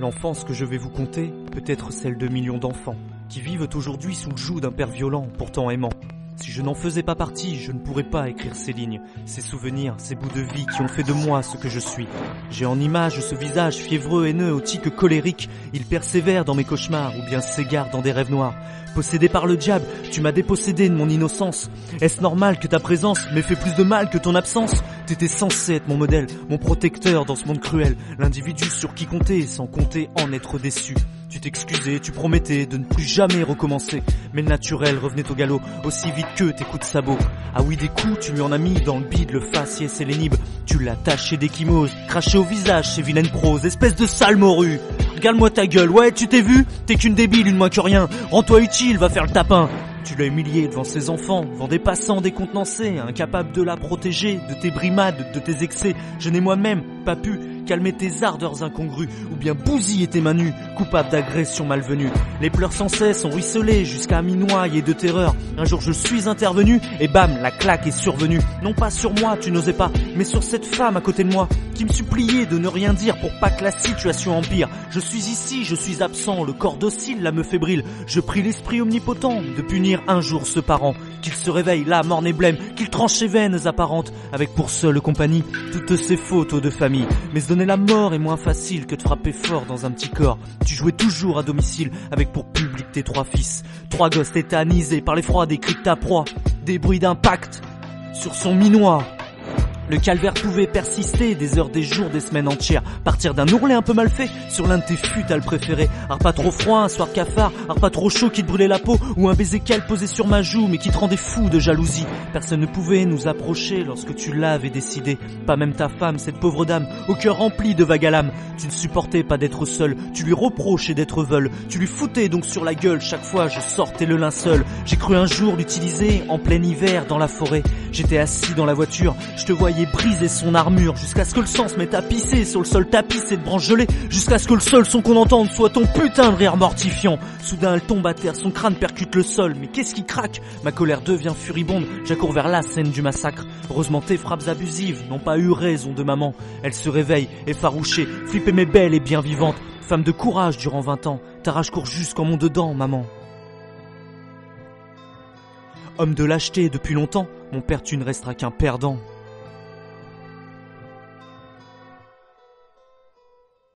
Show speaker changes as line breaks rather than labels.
L'enfance que je vais vous conter peut être celle de millions d'enfants qui vivent aujourd'hui sous le joug d'un père violent, pourtant aimant. Si je n'en faisais pas partie, je ne pourrais pas écrire ces lignes, ces souvenirs, ces bouts de vie qui ont fait de moi ce que je suis. J'ai en image ce visage fiévreux, haineux, au tic colérique. Il persévère dans mes cauchemars ou bien s'égare dans des rêves noirs. Possédé par le diable, tu m'as dépossédé de mon innocence. Est-ce normal que ta présence m'ait fait plus de mal que ton absence? T'étais censé être mon modèle, mon protecteur dans ce monde cruel, l'individu sur qui compter sans compter en être déçu. Tu t'excusais, tu promettais de ne plus jamais recommencer. Mais le naturel revenait au galop, aussi vite que tes coups de sabot. Ah oui, des coups, tu lui en as mis dans le bide, le faciès et les. Tu l'as taché d'échymose, craché au visage, ces vilaines prose, espèce de sale morue. Regarde-moi ta gueule, ouais, tu t'es vu? T'es qu'une débile, une moins que rien. Rends-toi utile, va faire le tapin. Tu l'as humilié devant ses enfants, devant des passants décontenancés, incapable de la protéger, de tes brimades, de tes excès. Je n'ai moi-même pas pu calmer tes ardeurs incongrues, ou bien bousiller tes mains nues, coupable d'agression malvenue. Les pleurs sans cesse ont ruisselé jusqu'à mi et de terreur. Un jour je suis intervenu, et bam, la claque est survenue. Non pas sur moi, tu n'osais pas, mais sur cette femme à côté de moi, qui me suppliait de ne rien dire pour pas que la situation empire. Je suis ici, je suis absent, le corps docile, l'âme fébrile. Je prie l'esprit omnipotent de punir un jour ce parent, qu'il se réveille, là, morne et blême, qu'il tranche ses veines apparentes, avec pour seule compagnie toutes ses fautes de famille. Donner la mort est moins facile que de frapper fort dans un petit corps. Tu jouais toujours à domicile, avec pour public tes trois fils. Trois gosses tétanisés par l'effroi des cris de ta proie. Des bruits d'impact sur son minois. Le calvaire pouvait persister des heures, des jours, des semaines entières. Partir d'un ourlet un peu mal fait sur l'un de tes futales préférés. Un pas trop froid, un soir cafard, un pas trop chaud qui te brûlait la peau, ou un baiser qu'elle posait sur ma joue mais qui te rendait fou de jalousie. Personne ne pouvait nous approcher lorsque tu l'avais décidé. Pas même ta femme, cette pauvre dame, au cœur rempli de vague à l'âme. Tu ne supportais pas d'être seul, tu lui reprochais d'être veule. Tu lui foutais donc sur la gueule chaque fois je sortais le linceul. J'ai cru un jour l'utiliser en plein hiver dans la forêt. J'étais assis dans la voiture, je te voyais briser son armure jusqu'à ce que le sang se mette à pisser sur le sol tapissé de branches gelées, jusqu'à ce que le seul son qu'on entende soit ton putain de rire mortifiant. Soudain elle tombe à terre, son crâne percute le sol, mais qu'est-ce qui craque? Ma colère devient furibonde, j'accours vers la scène du massacre. Heureusement tes frappes abusives n'ont pas eu raison de maman. Elle se réveille, effarouchée, flippée mais belle et bien vivante. Femme de courage durant 20 ans, ta rage court jusqu'en mon dedans, maman. Homme de lâcheté depuis longtemps, mon père tu ne resteras qu'un perdant.